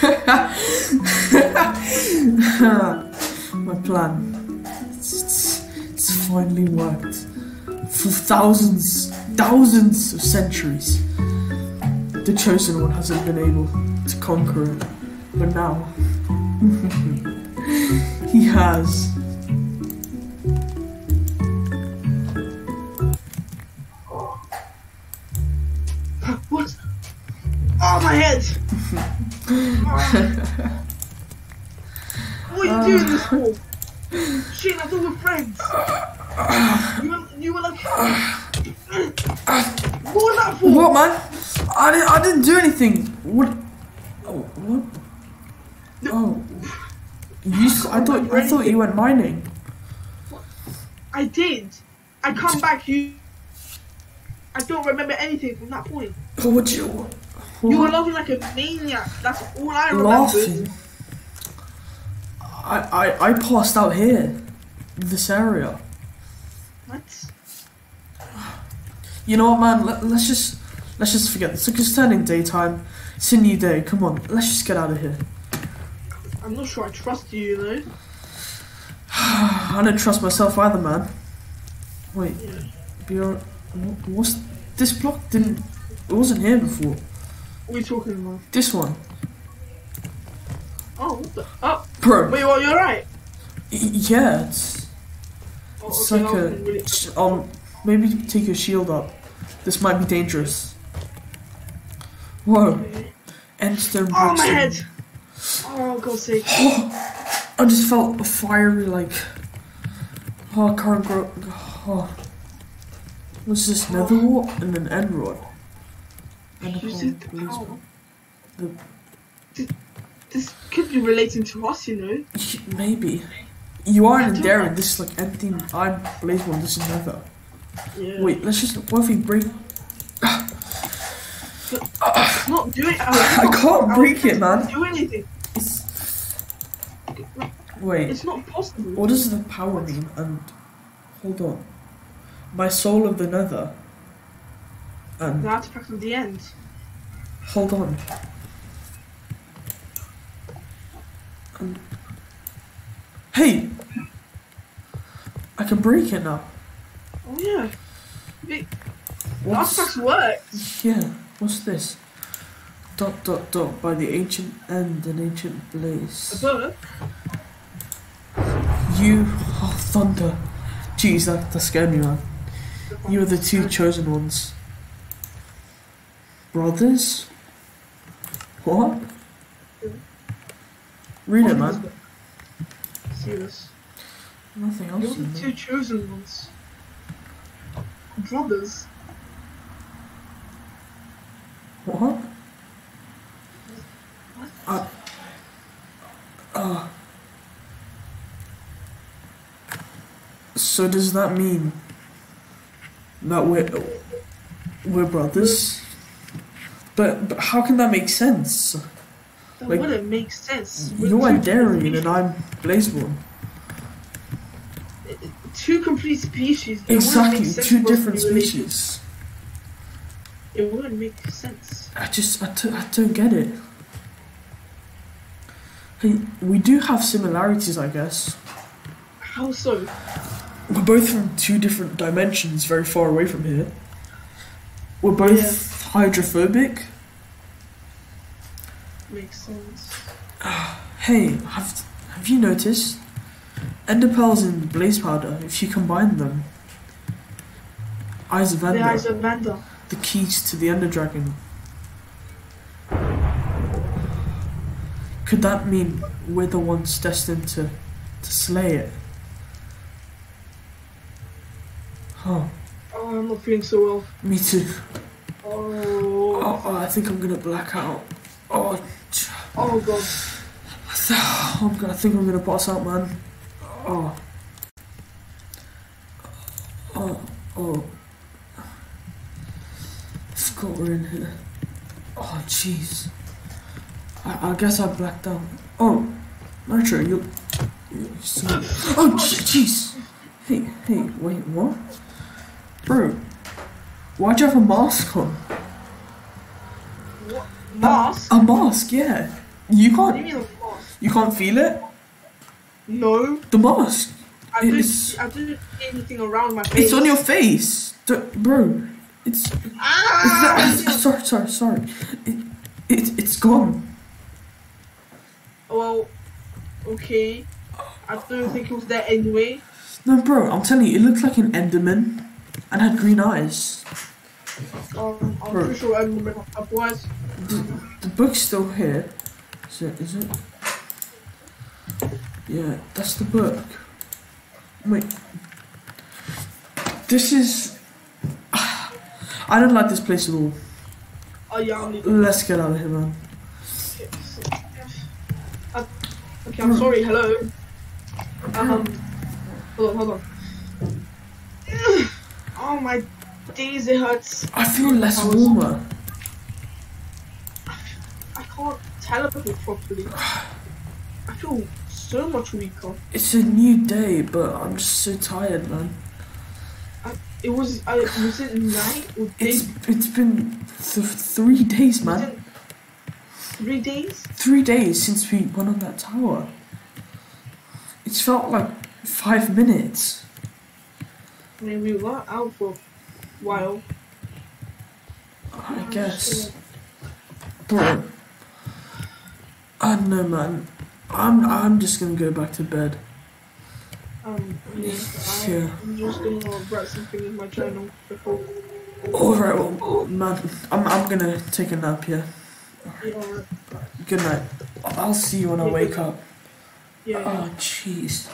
My plan. It's, it's, finally worked. For thousands, thousands of centuries. The chosen one hasn't been able to conquer it. But now. he has. What are you uh. doing this for? Shit, I thought we were friends. You were, you were like. What was that for? What, man? I didn't, I didn't do anything. What? Oh, what? Oh. You, s- I thought, I thought you went mining. I did. I come back, you. I don't remember anything from that point. Oh, what you? You were laughing like a maniac. That's all I remember. laughing. I, I, I passed out here, this area. What? You know what, man? Let, let's just let's just forget this. Look, it's turning daytime. It's a new day. Come on, let's just get out of here. I'm not sure I trust you, though. I don't trust myself either, man. Wait, Yeah. what's this block? Didn't it wasn't here before. What are you talking about? This one, Oh, what the? Oh, bro. wait, what? You're right. Yeah, it's Oh, it's okay, like a really- um. Maybe take your shield up. This might be dangerous. Whoa, Okay. endstone Oh, my head. Oh, God's sake. I just felt a fiery like. Oh, I can't grow. Oh. What's this? Nether wart and an end rod. And a You whole said the police power. The This could be relating to us, you know. maybe. You are I in there. This is like empty. I'm blaze one. This is nether. Yeah. Wait, let's just. What if we break? Not do it. I can't break it, man. Do anything. It's, wait. It's not possible. What does the power mean? And hold on. My soul of the nether. And The artifact of the end. hold on. And hey, I can break it now. Oh yeah. Wait, the What's artifacts work. yeah? What's this? Dot dot dot by the ancient end and ancient blaze. A book. You oh thunder. Jeez, that, that scared me, man. You are the two chosen ones. Brothers? What? Read it, man. See this. Nothing else. You're the two chosen ones. Brothers. What? Uh, uh, so does that mean that we're we're brothers? But, but how can that make sense? That Like, wouldn't make sense. We're You're two Enderian and I'm Blazeborn. Two complete species. Exactly, two for us to different species. It wouldn't make sense. I just, I, t- I don't get it. Hey, we do have similarities, I guess. How so? We're both from two different dimensions, very far away from here. We're both hydrophobic. Makes sense. Hey, have have you noticed? Ender pearls and blaze powder. If you combine them, eyes of The Ender, eyes of Vanda. the keys to the Ender Dragon. Could that mean we're the ones destined to to slay it? Huh. Oh, I'm not feeling so well. Me too. Oh. Oh, I think I'm gonna black out. Oh, Oh god. I'm gonna, I think I'm gonna pass out, man. Oh. Oh, oh. Forgot we're in here. Oh, jeez. I, I guess I blacked out. Oh, Nitro, you. you so, oh, je- jeez. Hey, hey, wait, what? Bro, why'd you have a mask on? What? Mask? A mask, yeah. You you can't. I'm? You can't feel it. No, The mask. I didn't. It's- I didn't see anything around my face. It's on your face, bro. It's. Ah! It's sorry, sorry, sorry. It, it, it's gone. well, okay. I don't think it was there anyway. No, bro. I'm telling you, it looks like an Enderman, and had green eyes. Um, I'm Bro. pretty sure I remember otherwise. The book's still here. Is it? Is it? Yeah, that's the book. Wait. This is. I don't like this place at all. Oh yeah, I'm leaving. Let's get out of here, man. Okay, I'm sorry. Hello. Um, hold on, hold on. Oh my days, it hurts. I feel less I warmer. I can't teleport properly. I feel so much weaker. It's a new day, but I'm just so tired, man. It was. I was it night or day? It's it's been th- three days, man. three days? Three days since we went on that tower. It's felt like five minutes. I mean, we were out for a while. I guess. Bro. I don't know, man. I'm I'm just gonna go back to bed. Um, yeah, I, Yeah. I'm just gonna write something in my journal before. All right, well, man. I'm I'm gonna take a nap. Yeah. Yeah. Good night. I'll see you when I wake up. yeah. Oh, jeez.